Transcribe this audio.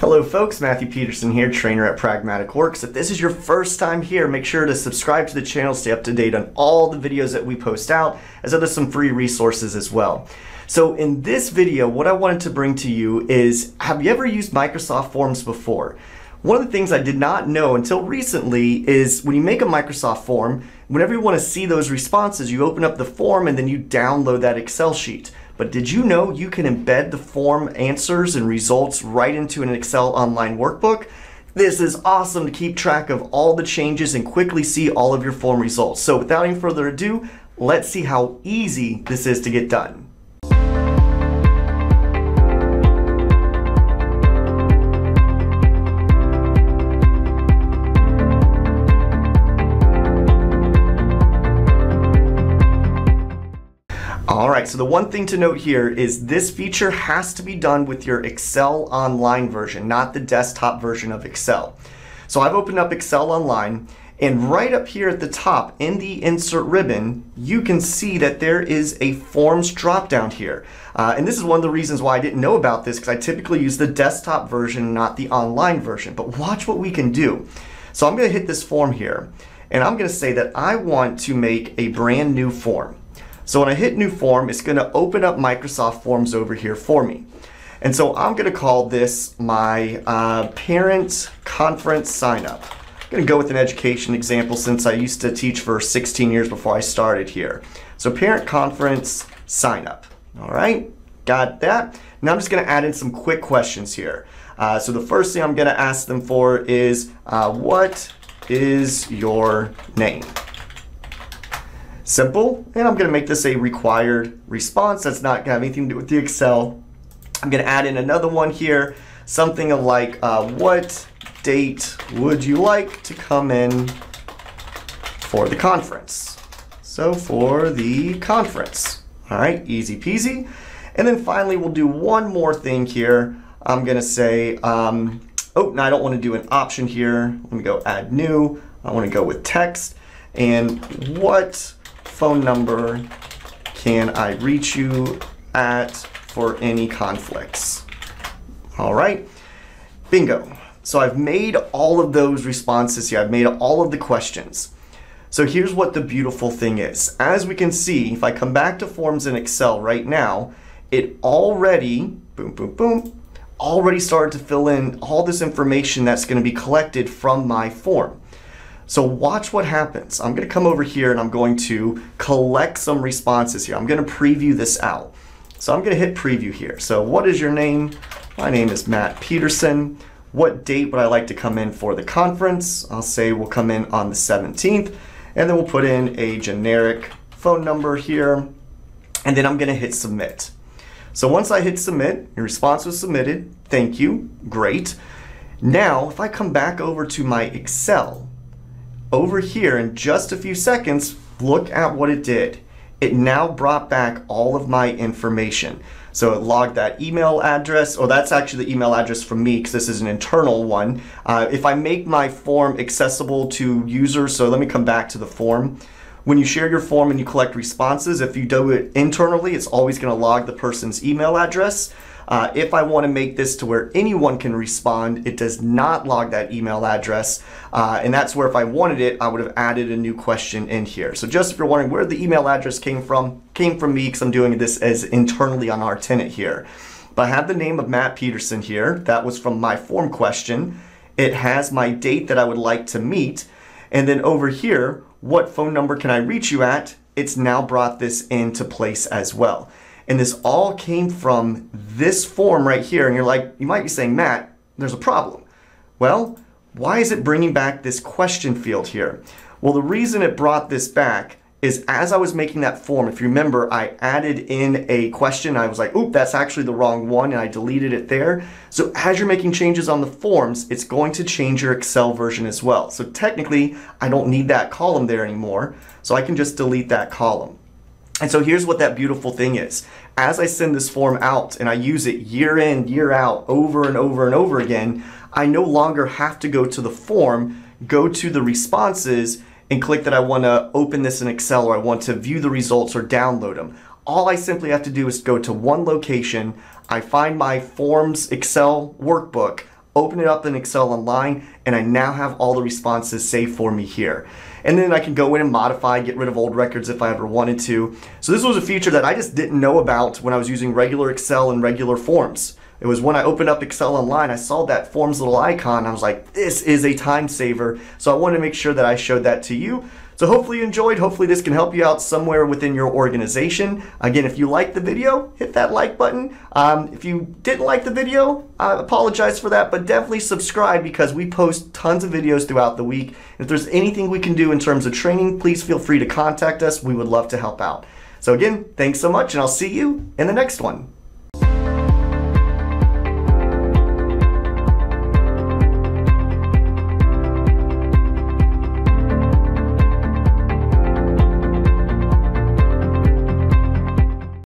Hello folks, Matthew Peterson here, trainer at Pragmatic Works. If this is your first time here, make sure to subscribe to the channel, stay up to date on all the videos that we post out, as well as some free resources as well. So in this video, what I wanted to bring to you is, have you ever used Microsoft Forms before? One of the things I did not know until recently is when you make a Microsoft form, whenever you want to see those responses, you open up the form and then you download that Excel sheet. But did you know you can embed the form answers and results right into an Excel online workbook? This is awesome to keep track of all the changes and quickly see all of your form results. So without any further ado, let's see how easy this is to get done. Right, so the one thing to note here is this feature has to be done with your Excel Online version, not the desktop version of Excel. So I've opened up Excel Online, and right up here at the top in the insert ribbon, you can see that there is a forms dropdown here. Uh, and this is one of the reasons why I didn't know about this because I typically use the desktop version, not the online version. But watch what we can do. So I'm gonna hit this form here, and I'm gonna say that I want to make a brand new form. So when I hit new form, it's gonna open up Microsoft Forms over here for me. And so I'm gonna call this my uh, parent conference sign up. I'm gonna go with an education example since I used to teach for 16 years before I started here. So parent conference sign up. All right, got that. Now I'm just gonna add in some quick questions here. Uh, so the first thing I'm gonna ask them for is, uh, what is your name? Simple, and I'm gonna make this a required response. That's not gonna have anything to do with the Excel. I'm gonna add in another one here, something like, uh, what date would you like to come in for the conference? So for the conference, all right, easy peasy. And then finally, we'll do one more thing here. I'm gonna say, um, oh, no, I don't wanna do an option here. Let me go add new. I wanna go with text. And what phone number can I reach you at for any conflicts? All right, bingo. So I've made all of those responses here. I've made all of the questions. So here's what the beautiful thing is. As we can see, if I come back to Forms in Excel right now, it already, boom, boom, boom, already started to fill in all this information that's gonna be collected from my form. So watch what happens. I'm going to come over here and I'm going to collect some responses here. I'm going to preview this out. So I'm going to hit preview here. So what is your name? My name is Matt Peterson. What date would I like to come in for the conference? I'll say we'll come in on the 17th and then we'll put in a generic phone number here and then I'm going to hit submit. So once I hit submit, your response was submitted. Thank you. Great. Now, if I come back over to my Excel, over here in just a few seconds, look at what it did. It now brought back all of my information. So it logged that email address, or that's actually the email address from me because this is an internal one. Uh, if I make my form accessible to users, so let me come back to the form. When you share your form and you collect responses, if you do it internally, it's always going to log the person's email address. Uh, if I want to make this to where anyone can respond, it does not log that email address. Uh, and that's where if I wanted it, I would have added a new question in here. So just if you're wondering where the email address came from, came from me because I'm doing this as internally on our tenant here. But I have the name of Matt Peterson here. That was from my form question. It has my date that I would like to meet. And then over here, what phone number can I reach you at? It's now brought this into place as well. And this all came from this form right here. And you're like, you might be saying, Matt, there's a problem. Well, why is it bringing back this question field here? Well, the reason it brought this back is as I was making that form, if you remember, I added in a question. I was like, oop, that's actually the wrong one, and I deleted it there. So as you're making changes on the forms, it's going to change your Excel version as well. So technically, I don't need that column there anymore, so I can just delete that column. And so here's what that beautiful thing is. As I send this form out and I use it year in, year out, over and over and over again, I no longer have to go to the form, go to the responses, and click that I want to open this in Excel or I want to view the results or download them. All I simply have to do is go to one location, I find my Forms Excel workbook, open it up in Excel Online, and I now have all the responses saved for me here. And then I can go in and modify, get rid of old records if I ever wanted to. So this was a feature that I just didn't know about when I was using regular Excel and regular forms. It was when I opened up Excel Online, I saw that Forms little icon. I was like, this is a time saver. So I wanted to make sure that I showed that to you. So hopefully you enjoyed. Hopefully this can help you out somewhere within your organization. Again, if you liked the video, hit that like button. Um, if you didn't like the video, I apologize for that, but definitely subscribe because we post tons of videos throughout the week. If there's anything we can do in terms of training, please feel free to contact us. We would love to help out. So again, thanks so much and I'll see you in the next one.